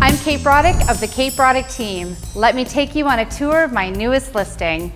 I'm Kate Roddick of the Kate Roddick team. Let me take you on a tour of my newest listing.